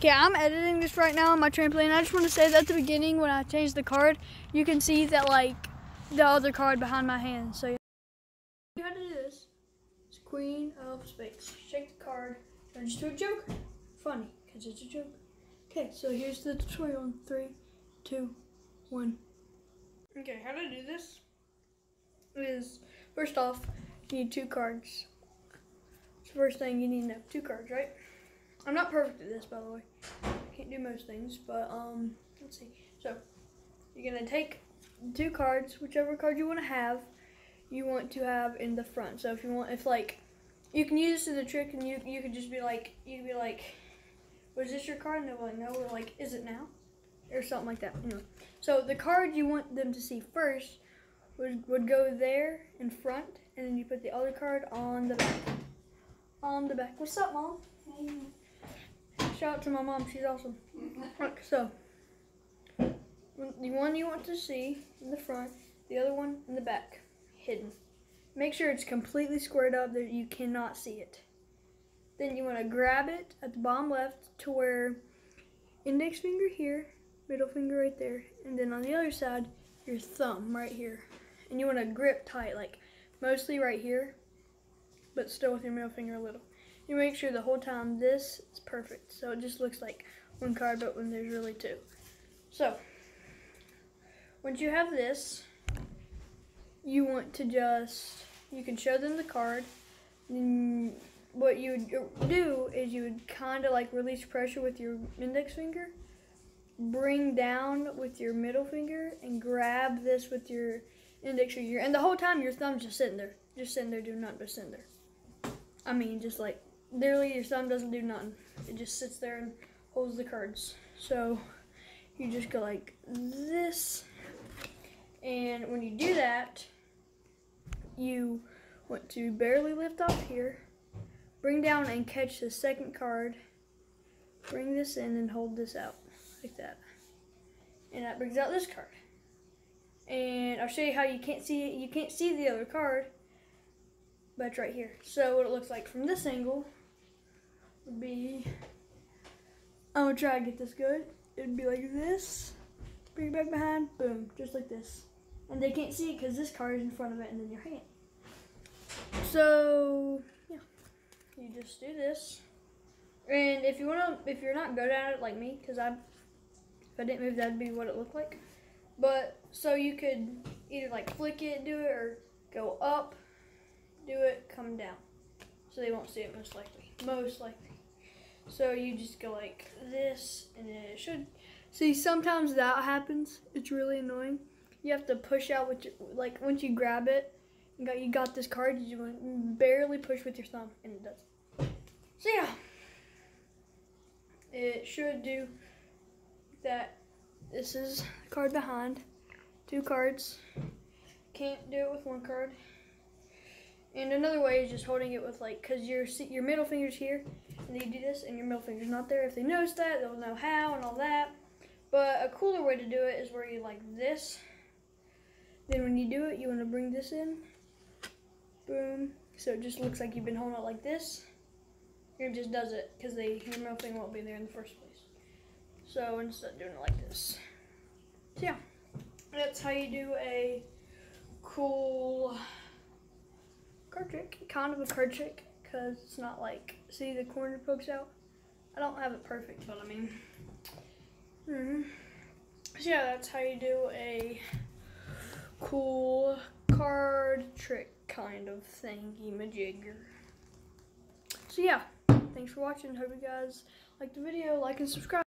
Okay, I'm editing this right now on my trampoline. I just want to say that at the beginning when I changed the card, you can see that like the other card behind my hand. So you how to do this. It's Queen of Spades. Shake the card, turns to a joker. Funny, because it's a joke. Okay, so here's the tutorial three, two, one. Okay, how to do this is first off, you need two cards. It's the first thing you need to know. Two cards, right? I'm not perfect at this, by the way. I can't do most things, but um, let's see. So you're gonna take two cards, whichever card you want to have. You want to have in the front. So if you want, if like, you can use this as a trick, and you you could just be like, you'd be like, was this your card? And they're like, no. We're like, is it now? Or something like that. So the card you want them to see first would would go there in front, and then you put the other card on the back. On the back. What's up, mom? Shout out to my mom, she's awesome. so, the one you want to see in the front, the other one in the back, hidden. Make sure it's completely squared up that you cannot see it. Then you want to grab it at the bottom left to where index finger here, middle finger right there, and then on the other side, your thumb right here. And you want to grip tight, like mostly right here, but still with your middle finger a little you make sure the whole time this is perfect. So it just looks like one card, but when there's really two. So, once you have this, you want to just, you can show them the card. What you would uh, do is you would kind of like release pressure with your index finger, bring down with your middle finger, and grab this with your index finger. And the whole time your thumb's just sitting there, just sitting there doing nothing but sitting there. I mean, just like literally your thumb doesn't do nothing. It just sits there and holds the cards. So you just go like this. And when you do that, you want to barely lift off here, bring down and catch the second card, bring this in and hold this out like that. And that brings out this card. And I'll show you how you can't see it. You can't see the other card, but it's right here. So what it looks like from this angle would be, I'm gonna try to get this good. It would be like this, bring it back behind, boom, just like this. And they can't see it because this card is in front of it and then your hand. So, yeah, you just do this. And if you wanna, if you're not good at it like me, because I, if I didn't move, that'd be what it looked like. But, so you could either like flick it, do it, or go up, do it, come down. So they won't see it most likely. Most likely. So you just go like this, and it should. See, sometimes that happens. It's really annoying. You have to push out with your, like once you grab it, you got you got this card. You barely push with your thumb, and it does. So yeah, it should do that. This is the card behind. Two cards. Can't do it with one card. And another way is just holding it with like, cause your your middle finger's here, and you do this, and your middle finger's not there. If they notice that, they'll know how and all that. But a cooler way to do it is where you like this. Then when you do it, you want to bring this in. Boom. So it just looks like you've been holding it like this. It just does it because they your middle finger won't be there in the first place. So instead of doing it like this. So yeah, that's how you do a cool trick, kind of a card trick, because it's not like, see the corner pokes out? I don't have it perfect, but I mean, mm -hmm. so yeah, that's how you do a cool card trick kind of thingy majigger. So yeah, thanks for watching. Hope you guys liked the video. Like and subscribe.